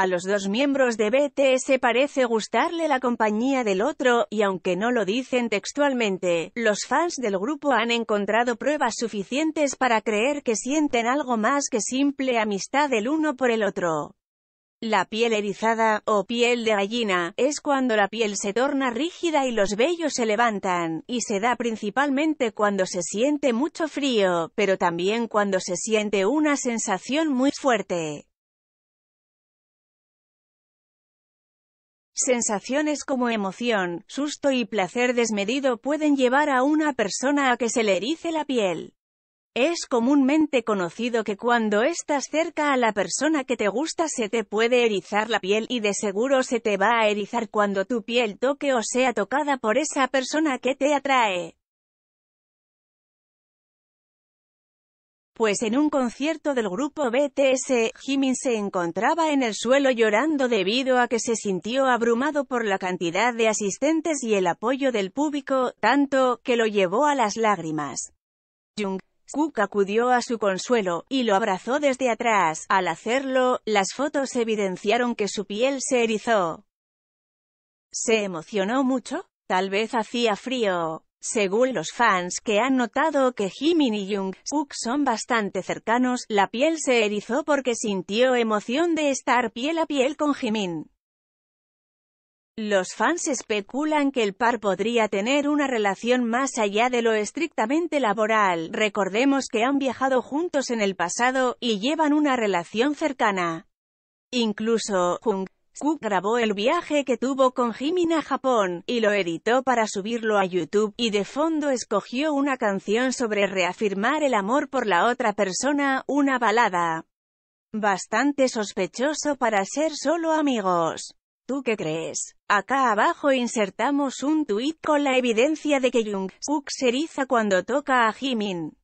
A los dos miembros de BTS parece gustarle la compañía del otro, y aunque no lo dicen textualmente, los fans del grupo han encontrado pruebas suficientes para creer que sienten algo más que simple amistad el uno por el otro. La piel erizada, o piel de gallina, es cuando la piel se torna rígida y los vellos se levantan, y se da principalmente cuando se siente mucho frío, pero también cuando se siente una sensación muy fuerte. Sensaciones como emoción, susto y placer desmedido pueden llevar a una persona a que se le erice la piel. Es comúnmente conocido que cuando estás cerca a la persona que te gusta se te puede erizar la piel y de seguro se te va a erizar cuando tu piel toque o sea tocada por esa persona que te atrae. Pues en un concierto del grupo BTS, Jimin se encontraba en el suelo llorando debido a que se sintió abrumado por la cantidad de asistentes y el apoyo del público, tanto, que lo llevó a las lágrimas. Jungkook acudió a su consuelo, y lo abrazó desde atrás. Al hacerlo, las fotos evidenciaron que su piel se erizó. ¿Se emocionó mucho? Tal vez hacía frío. Según los fans que han notado que Jimin y Jungkook son bastante cercanos, la piel se erizó porque sintió emoción de estar piel a piel con Jimin. Los fans especulan que el par podría tener una relación más allá de lo estrictamente laboral. Recordemos que han viajado juntos en el pasado, y llevan una relación cercana. Incluso, Jungkook Cook grabó el viaje que tuvo con Jimin a Japón, y lo editó para subirlo a YouTube, y de fondo escogió una canción sobre reafirmar el amor por la otra persona, una balada. Bastante sospechoso para ser solo amigos. ¿Tú qué crees? Acá abajo insertamos un tuit con la evidencia de que Jungkook se eriza cuando toca a Jimin.